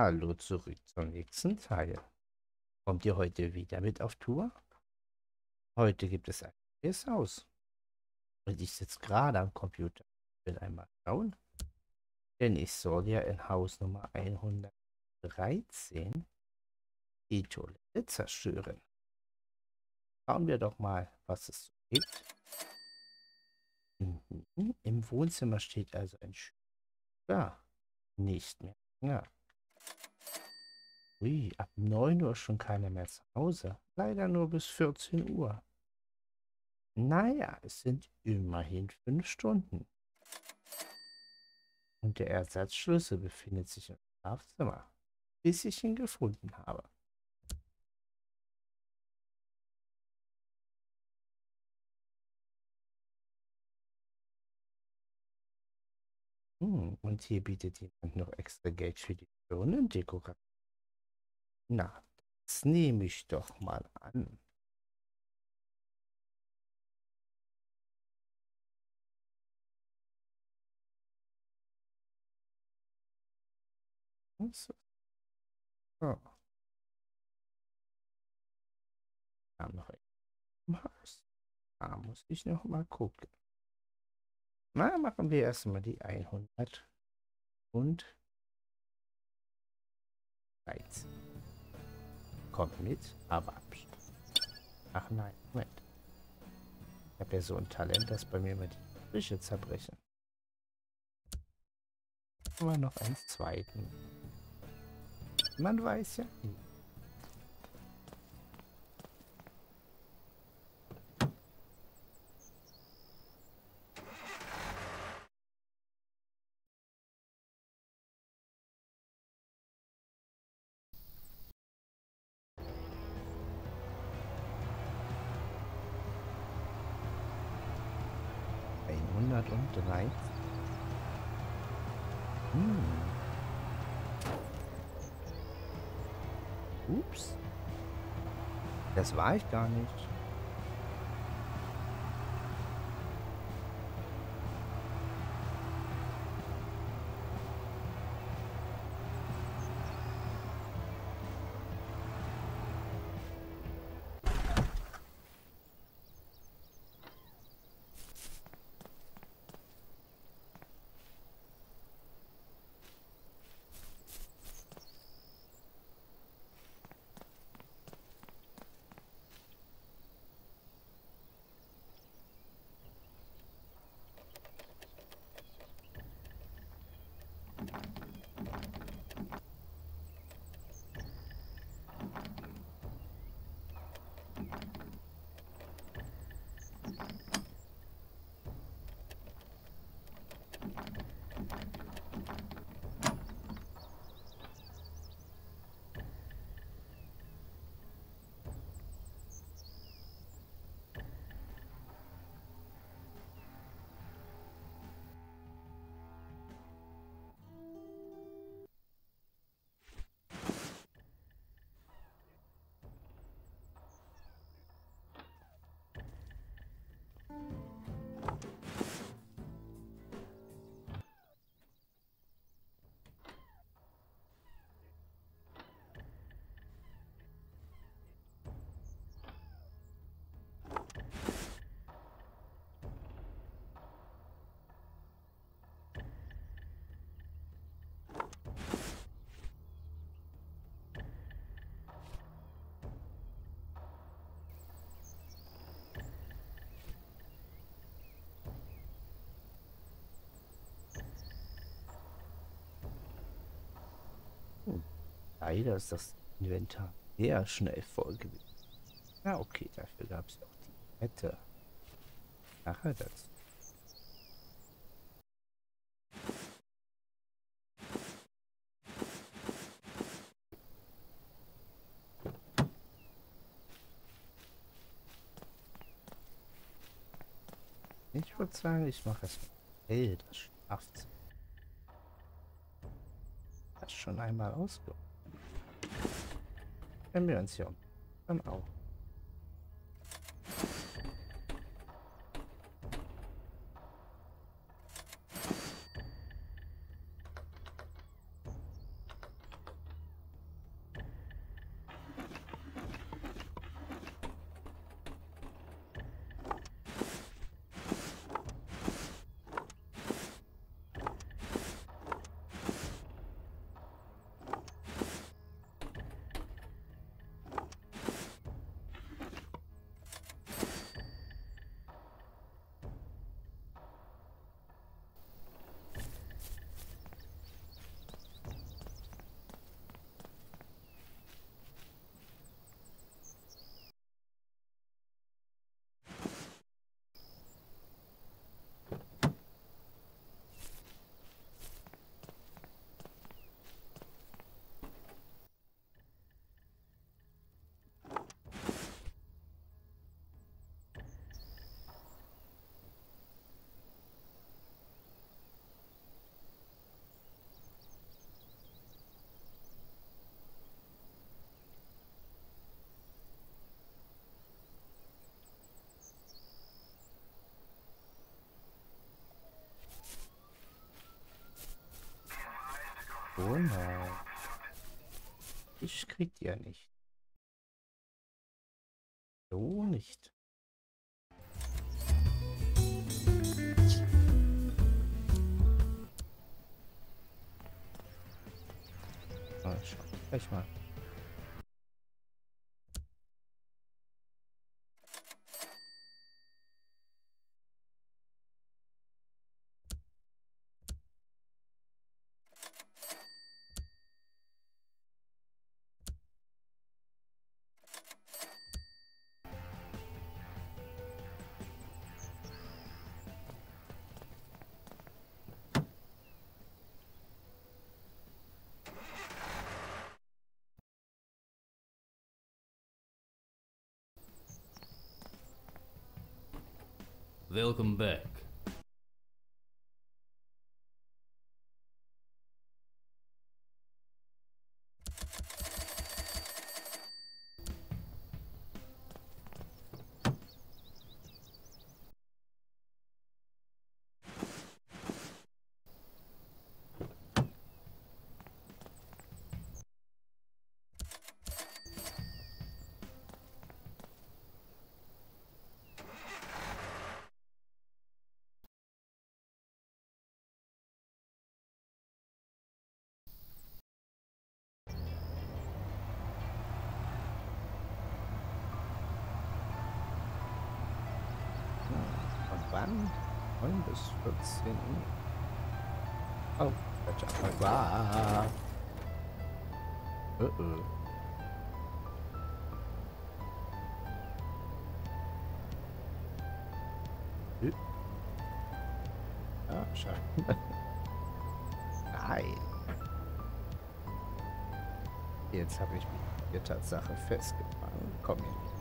Hallo zurück zum nächsten Teil. Kommt ihr heute wieder mit auf Tour? Heute gibt es ein neues Haus. Und ich sitze gerade am Computer. Ich will einmal schauen. Denn ich soll ja in Haus Nummer 113 die Toilette zerstören. Schauen wir doch mal, was es so gibt. Mhm. Im Wohnzimmer steht also ein Schüler. Ja, nicht mehr. Ja. Ui, ab 9 Uhr schon keiner mehr zu Hause. Leider nur bis 14 Uhr. Naja, es sind immerhin 5 Stunden. Und der Ersatzschlüssel befindet sich im Schlafzimmer, bis ich ihn gefunden habe. Hm, und hier bietet jemand noch extra Geld für die Birnendekoration. Na, das nehme ich doch mal an. Oh. Wir noch Haus. Da muss ich noch mal gucken. Na, machen wir erstmal die 100 und 13. Kommt mit, aber Abstand. Ach nein, Moment. Ich habe ja so ein Talent, dass bei mir immer die Fische zerbrechen. Wir noch einen zweiten. Man weiß ja nie. Ich gar nicht. Leider ist das Inventar sehr schnell voll gewesen. Ja, okay, dafür gab es auch die Kette. Nachher dazu. Ich würde sagen, ich mache es hell, das Schlafzimmer. Das schon einmal ausgehoben. Können wir uns hier dann auch. Genau. Ich krieg die ja nicht. So nicht. Ah, gleich mal. Welcome back. Wann? 9 bis 14 Uhr. Oh, falscher war. Uh. Äh. Ah, schade. Nein. Jetzt habe ich mich mit der Tatsache festgefangen. Komm hier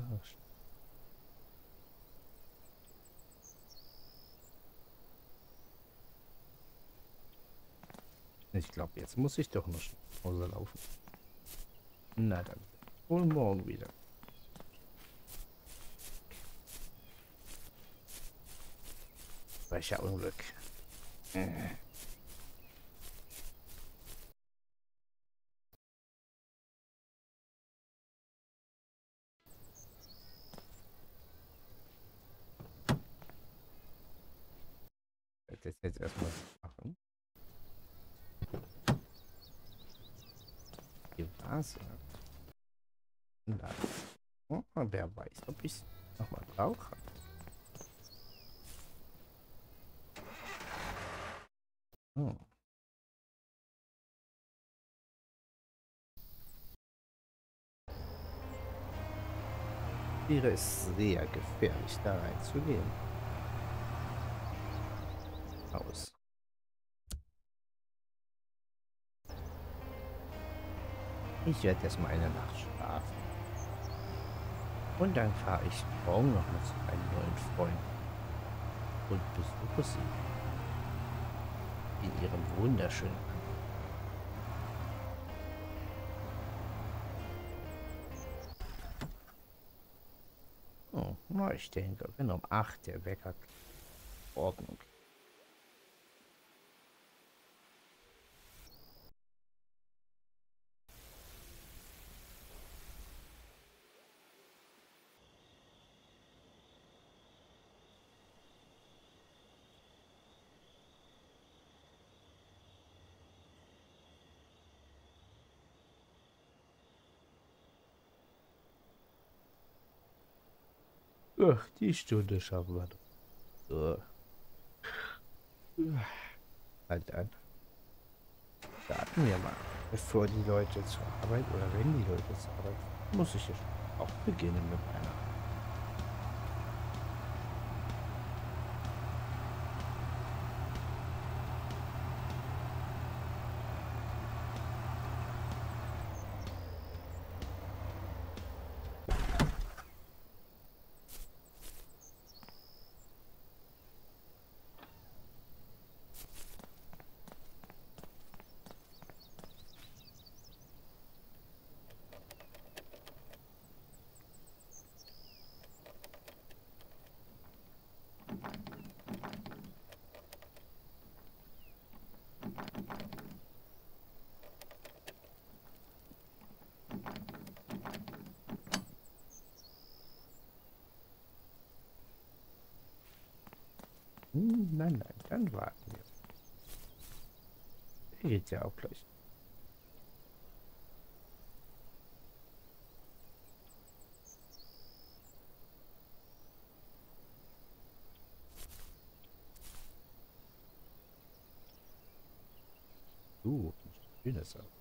nicht. Ah, sch- Ich glaube, jetzt muss ich doch noch Hause laufen. Na dann. Wohl morgen wieder. Welcher Unglück. Äh. Ich werde das jetzt erstmal machen. Hier war's ja. Na, oh, wer weiß, ob ich es nochmal brauche. Oh. Wäre es sehr gefährlich, da reinzugehen. Aus. Ich werde jetzt mal eine Nacht schlafen. Und dann fahre ich morgen noch mal zu meinen neuen Freunden und besuche sie in ihrem wunderschönen Oh, na, ich denke, wenn um 8 der Wecker Ordnung. Ach, die Stunde schaffen wir doch. So. Halt an. Starten wir mal. Bevor die Leute zur Arbeit oder wenn die Leute zur Arbeit muss ich ja auch beginnen mit einer. Hm, nein, nein, dann warten wir. Hier geht's ja auch gleich. Uh, schönes Auto.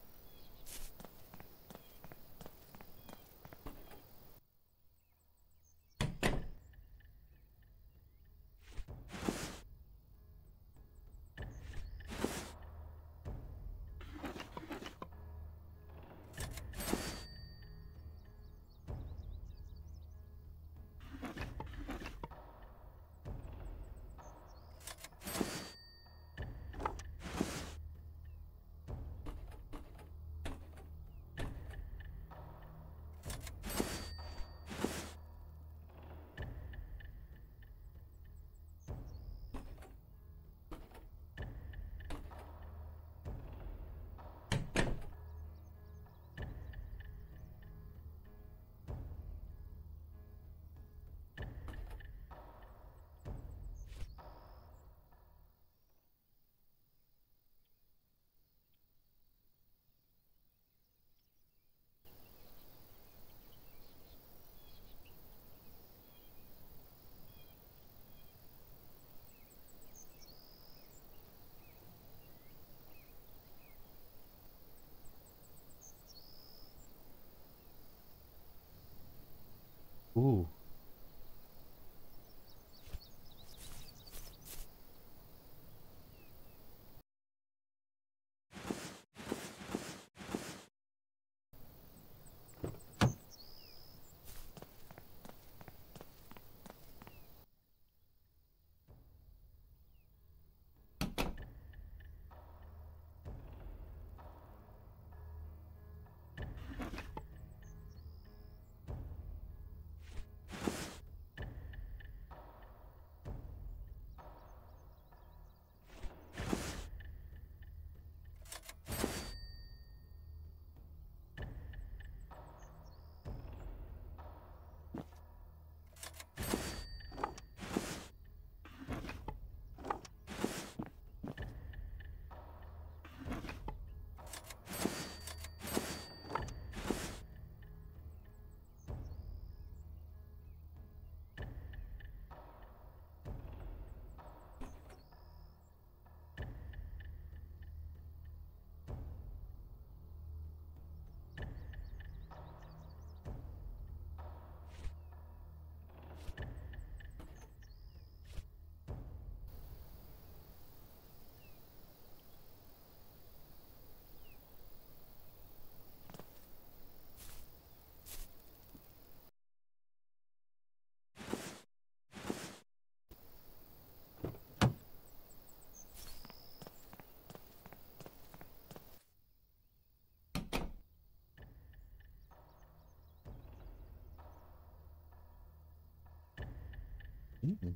Mhm.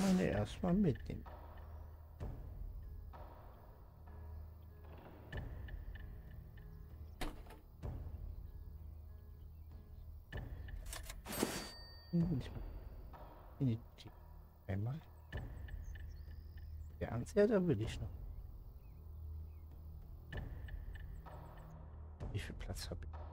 Meine erstmal mitnehmen. Hm. Einmal. Der Anzeiger, da will ich noch. Wie viel Platz habe ich?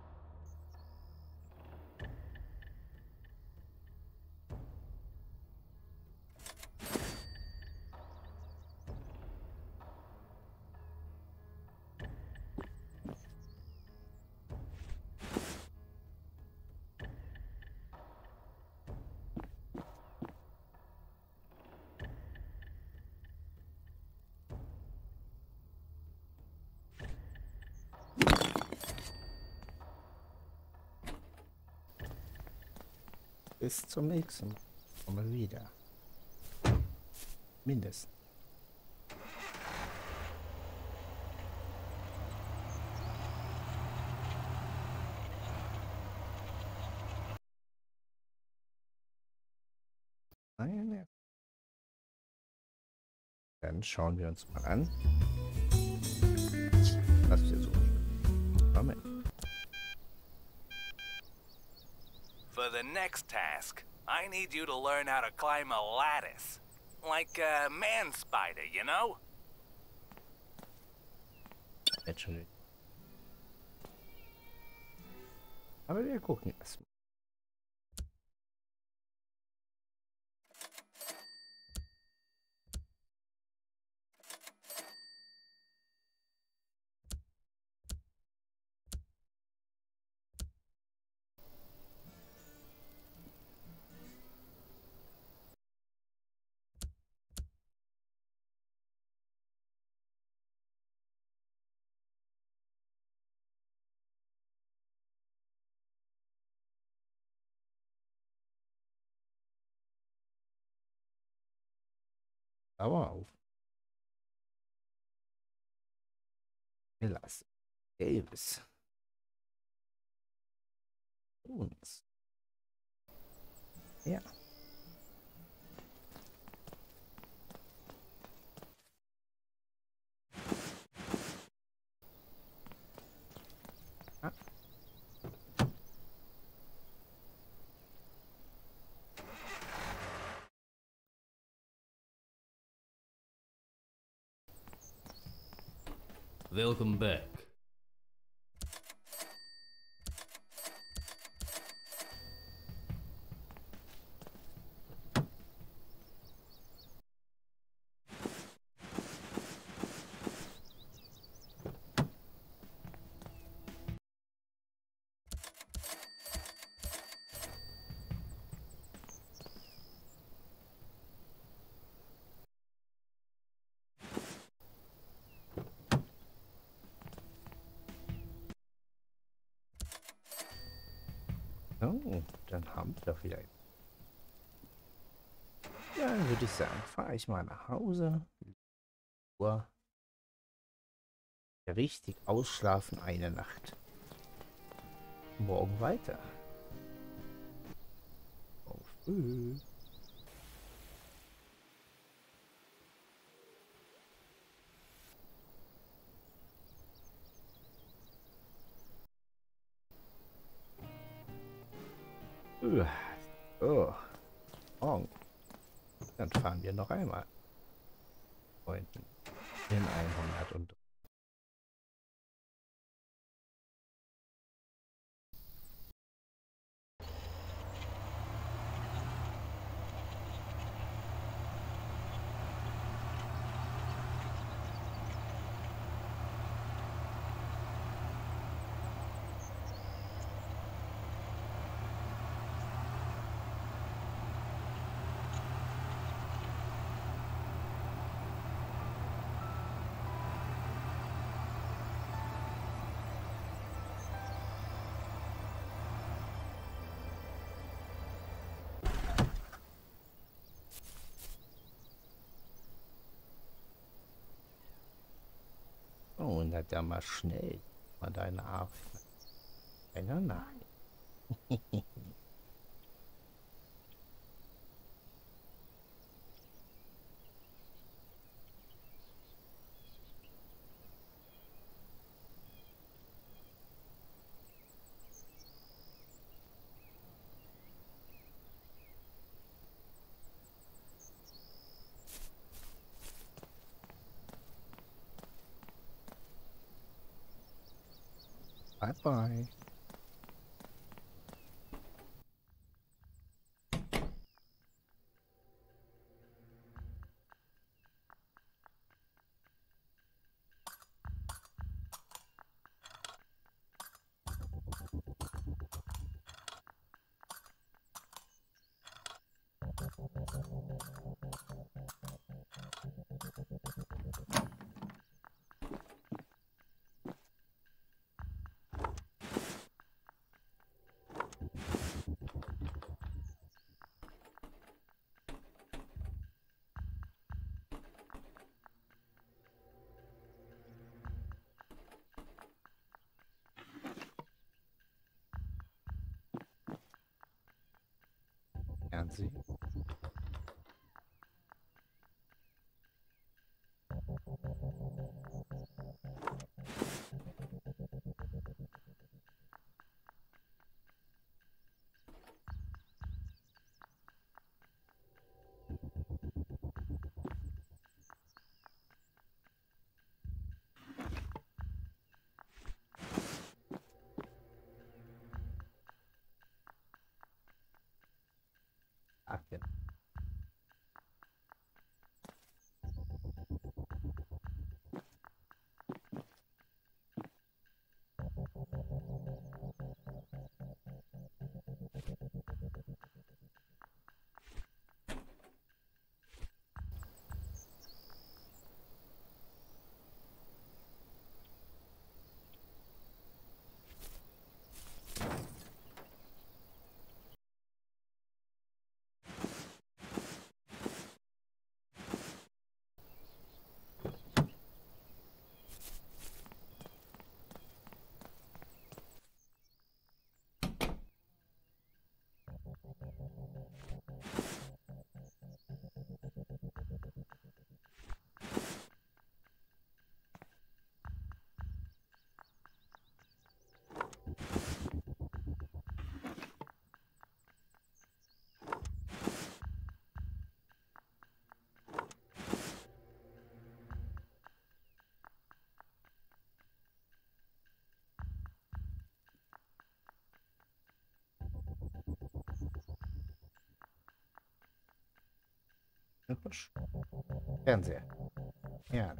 Bis zum nächsten Mal. Wieder. Mindestens. Dann schauen wir uns mal an, was wir so. Moment. For the next task, I need you to learn how to climb a lattice. Like a man spider, you know? Nicht. Aber wir gucken erstmal. Aber auf. Hellas. Davis. Uns. Ja. Welcome back. Oh, dann haben wir doch wieder. Ja, dann würde ich sagen, fahre ich mal nach Hause. Richtig ausschlafen eine Nacht. Morgen weiter. Auf früh. Oh. Morgen. Dann fahren wir noch einmal. Freunden. In 100 und Hat ja mal schnell mal deine Arbeit. Einer nein. Bye 安全。Yapar. Bence. Yani.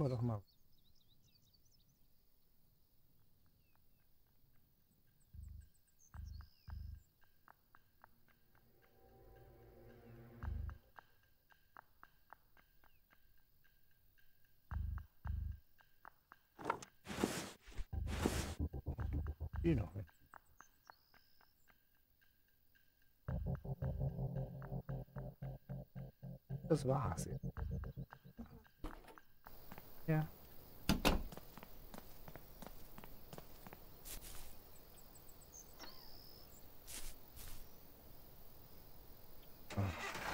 Wir doch mal. Hier noch mit. Das war's. jetzt. Ja.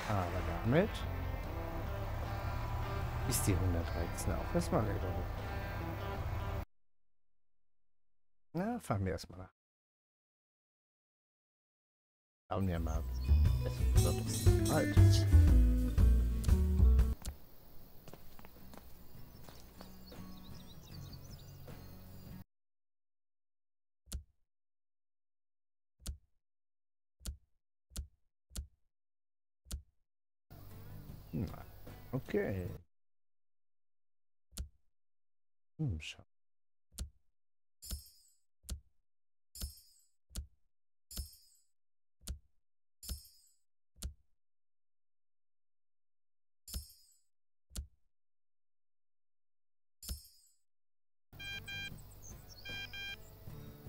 Aber damit ist die 113 auch erstmal erledigt. Na, fahren wir erstmal nach. Schauen wir mal. Es wird alt. Okay. Hm, schau.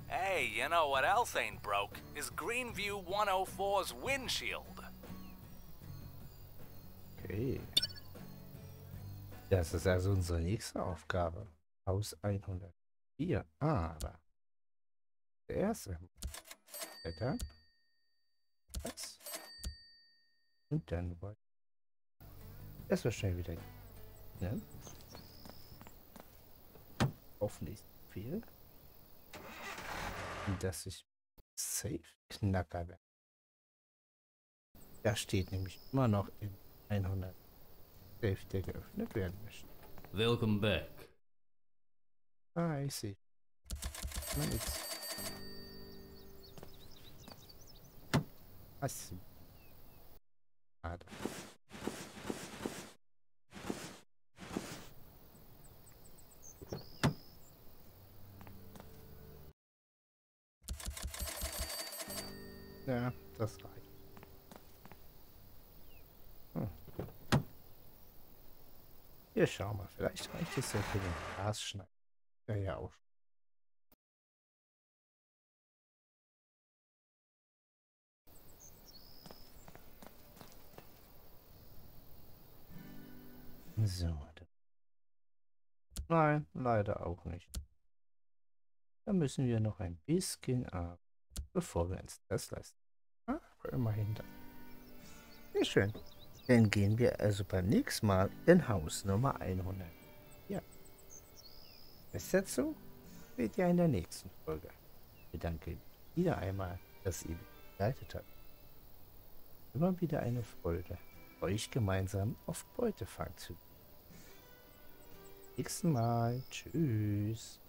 Hey, you know what else ain't broke? Is Greenview 104's windshield. Okay. Das ist also unsere nächste Aufgabe. Haus 104. Aber. Der erste. Klettern. Was? Und dann wollen. Erstmal schnell wieder. Ne? Hoffentlich viel. Dass ich safe Knacker werde. Da steht nämlich immer noch in 100 Safe, der geöffnet werden möchte. Welcome back. Ah, ich sehe. Na nix. Was? Schade. Ja, das reicht. Hier, schau mal. Vielleicht reicht es ja für den Grasschneid. Ja, ja auch. So. dann- Nein, leider auch nicht. Da müssen wir noch ein bisschen arbeiten, bevor wir uns das leisten. Ah, immerhin da. Sehr schön. Dann gehen wir also beim nächsten Mal in Haus Nummer 100. Ja. Besetzung seht ihr in der nächsten Folge. Ich bedanke wieder einmal, dass ihr begleitet habt. Immer wieder eine Freude, euch gemeinsam auf Beutefang zu. Nächsten Mal. Tschüss.